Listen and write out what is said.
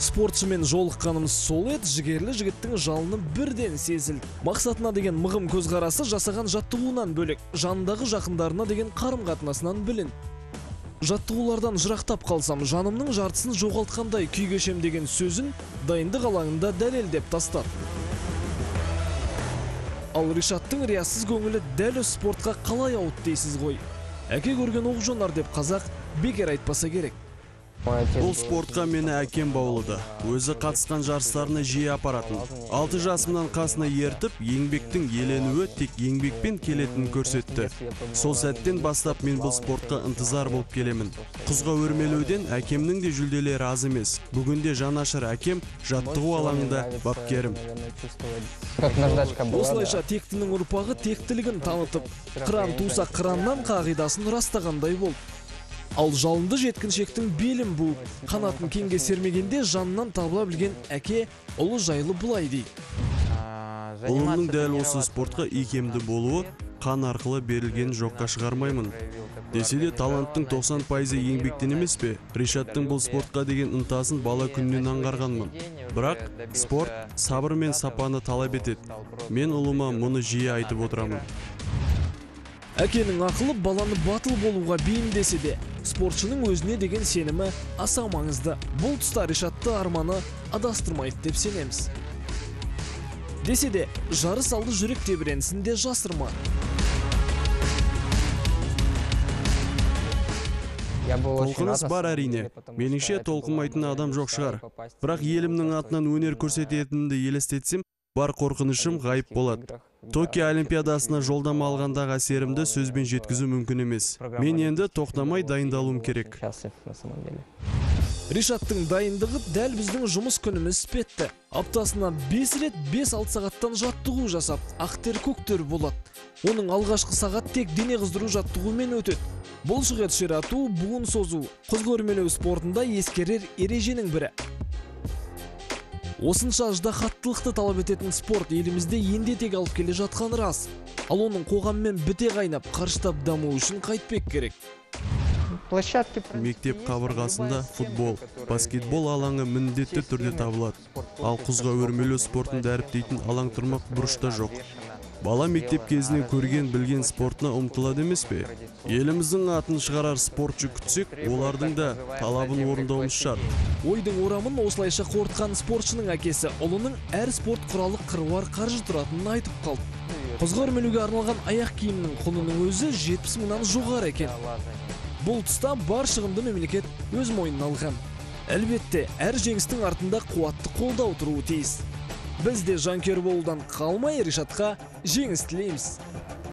спортшымен жолыққанымыз сол еді. Жігерлі жігіттің жалыны бірден сезілді. Мақсатына деген мығым көзқарасы жасаған жаттығуынан бөлек жанындағы жақындарына деген қарым қатынасынан білін. Жаттығулардан жырақтап қалсам жанымның жартысын жоғалтқандай күй кешем деген сөзін дайындық алаңында дәлелдеп тастады. Ал ришаттың риясыз көңілі дәл осы спортқа қалай ауды дейсіз ғой? Әке көрген оқ жонар деп қазақ бекер айтпаса керек. Бұл спортқа мені әкем баулыды. Өзі қатысқан жарыстарына жиі апаратын. Алты жасымнан қасына ертіп еңбектің еленуі тек еңбекпен келетінін көрсетті. Сол сәттен бастап мен бұл спортқа ынтызар болып келемін. Құзға өрмелеуден әкемнің де жүлделері аз емес. Бүгінде жанашыр әкем жаттығу алаңында бапкерім. осылайша тектінің ұрпағы тектілігін танытып қыран туса қыраннан қағидасын растағандай болды. Ал жалынды жеткіншектің белін буып қанатын кеңге сермегенде жанынан табыла білген әке ұлы жайлы былай дейді ұлымның дәл осы спортқа икемді болуы қан арқылы берілген жоққа шығармаймын. Десе де таланттың 90 пайызы еңбектен емес пе? Ришаттың бұл спортқа деген ынтасын бала күннен аңғарғанмын. Бірақ спорт сабыр мен сапаны талап етеді. Мен ұлыма мұны жиі айтып отырамын. Әкенің ақылы баланы батыл болуға бейімдесе де спортшының өзіне деген сенімі аса маңызды. Бұл тұста ришатты арманы адастырмайды деп сенеміз. Десе де жарыс алды жүрек тебіренісін де жасырмады толқыныс бар әрине. меніңше толқымайтын адам жоқ шығар. бірақ елімнің атынан өнер көрсететінімді елестетсем бар қорқынышым ғайып болады. токио олимпиадасына жолдама алғандағы әсерімді сөзбен жеткізу мүмкін емес. мен енді тоқтамай дайындалуым керек. ришаттың дайындығы дәл біздің жұмыс күніміз іспетті аптасына 5 рет 5-6 сағаттан жаттығу жасап ақтер көктер болады. Оның алғашқы сағат тек дене қыздыру жаттығуымен өтеді. Бұлшықет ширату буын созу құз көрмелеу спортында ескерер ереженің бірі. Осынша ыждахаттылықты талап ететін спорт елімізде ендетек алып келе жатқаны рас. Ал оның қоғаммен біте қайнап қарыштап дамуы үшін қайтпек керек. Площадки мектеп қабырғасында футбол баскетбол алаңы міндетті түрде табылады. ал құзға өрмелеу спортын дәріптейтін алаң тұрмақ бұрышта жоқ. Бала мектеп кезінен көрген білген спортына ұмтылады емес пе? Еліміздің атын шығарар спортшы күтсек олардың да талабын орындауымыз шарт. Ойдың орамын осылайша қорытқан спортшының әкесі ұлының әр спорт құралы қыруар қаржы тұратынын айтып қалды. Құзға өрмелеуге арналған аяқ киімнің құнының өзі 70 мыңнан жоғары екен. Бұл тұста бар шығынды мемлекет өз мойнына алған. Әлбетте әр жеңістің артында қуатты қолдау тұруы тиіс. Біз де жанкүйер болудан қалмай ришатқа жеңіс тілейміз.